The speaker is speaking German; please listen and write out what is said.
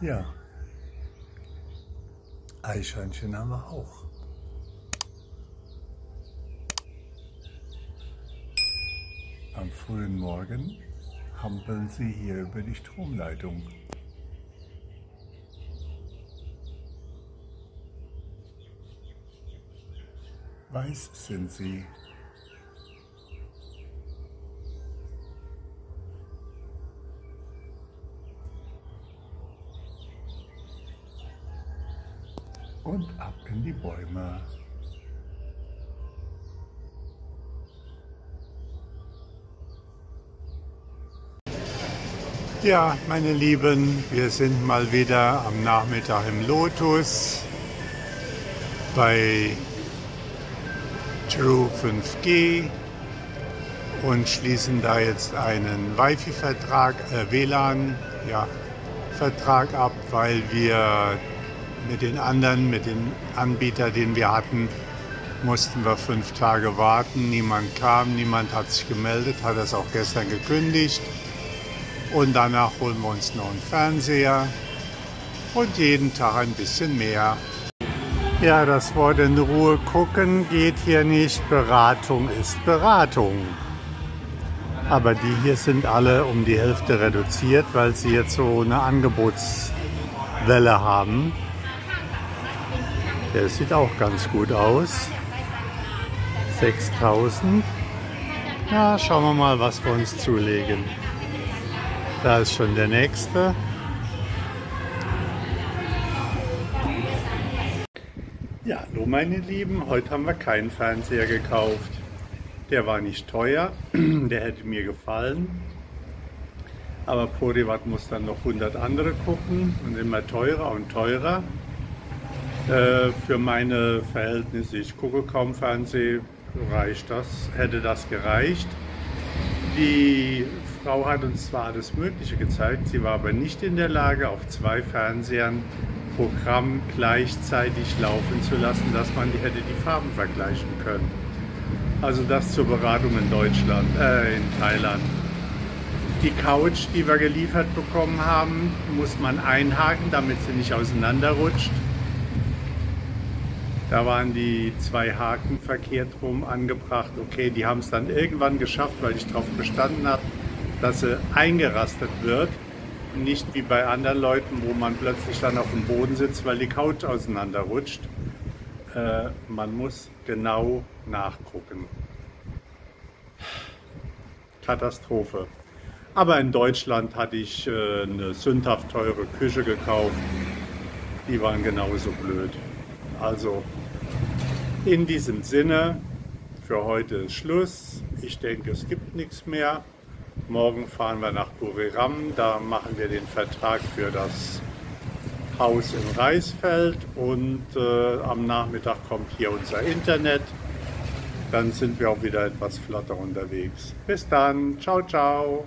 Ja. Eichhörnchen haben wir auch. Am frühen Morgen hampeln sie hier über die Stromleitung. Weiß sind sie. Und ab in die Bäume. Ja, meine Lieben, wir sind mal wieder am Nachmittag im Lotus bei True 5G und schließen da jetzt einen Wi-Fi-Vertrag, äh, WLAN-Vertrag ja, ab, weil wir mit den anderen, mit den Anbietern, den wir hatten, mussten wir fünf Tage warten. Niemand kam, niemand hat sich gemeldet, hat das auch gestern gekündigt. Und danach holen wir uns noch einen Fernseher und jeden Tag ein bisschen mehr. Ja, das Wort in Ruhe gucken geht hier nicht. Beratung ist Beratung. Aber die hier sind alle um die Hälfte reduziert, weil sie jetzt so eine Angebotswelle haben. Der sieht auch ganz gut aus. 6000. Ja, schauen wir mal, was wir uns zulegen. Da ist schon der nächste. Ja, hallo meine Lieben, heute haben wir keinen Fernseher gekauft. Der war nicht teuer, der hätte mir gefallen. Aber Privat muss dann noch 100 andere gucken und immer teurer und teurer. Äh, für meine Verhältnisse, ich gucke kaum Fernsehen, reicht das, hätte das gereicht. Die Frau hat uns zwar alles Mögliche gezeigt, sie war aber nicht in der Lage, auf zwei Fernsehern Programm gleichzeitig laufen zu lassen, dass man die, hätte die Farben vergleichen können. Also das zur Beratung in Deutschland, äh, in Thailand. Die Couch, die wir geliefert bekommen haben, muss man einhaken, damit sie nicht auseinanderrutscht. Da waren die zwei Haken verkehrt rum angebracht. Okay, die haben es dann irgendwann geschafft, weil ich darauf bestanden habe, dass sie eingerastet wird. Nicht wie bei anderen Leuten, wo man plötzlich dann auf dem Boden sitzt, weil die Couch auseinanderrutscht. Äh, man muss genau nachgucken. Katastrophe. Aber in Deutschland hatte ich äh, eine sündhaft teure Küche gekauft. Die waren genauso blöd. Also in diesem Sinne, für heute ist Schluss. Ich denke, es gibt nichts mehr. Morgen fahren wir nach Buriram, da machen wir den Vertrag für das Haus im Reisfeld und äh, am Nachmittag kommt hier unser Internet. Dann sind wir auch wieder etwas flotter unterwegs. Bis dann, ciao, ciao.